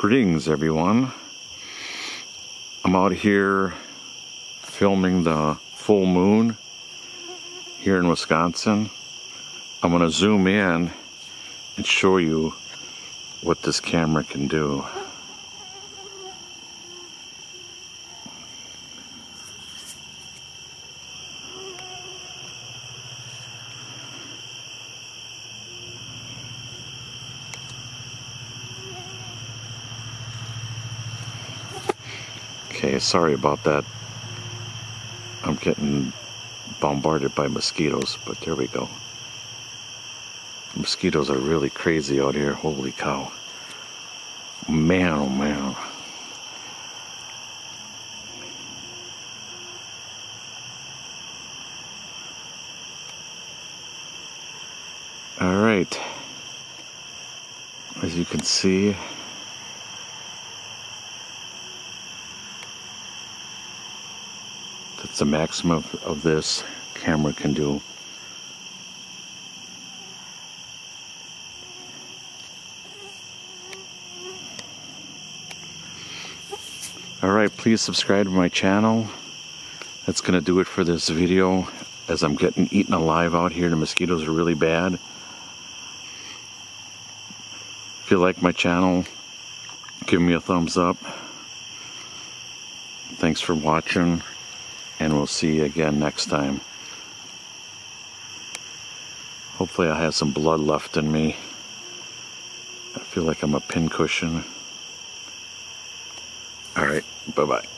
Greetings, everyone. I'm out here filming the full moon here in Wisconsin. I'm going to zoom in and show you what this camera can do. Okay, sorry about that. I'm getting bombarded by mosquitoes, but there we go. Mosquitoes are really crazy out here. Holy cow. Man, oh man. All right. As you can see, That's the maximum of, of this camera can do. Alright, please subscribe to my channel. That's going to do it for this video as I'm getting eaten alive out here. The mosquitoes are really bad. If you like my channel, give me a thumbs up. Thanks for watching and we'll see you again next time. Hopefully I have some blood left in me. I feel like I'm a pincushion. All right, bye-bye.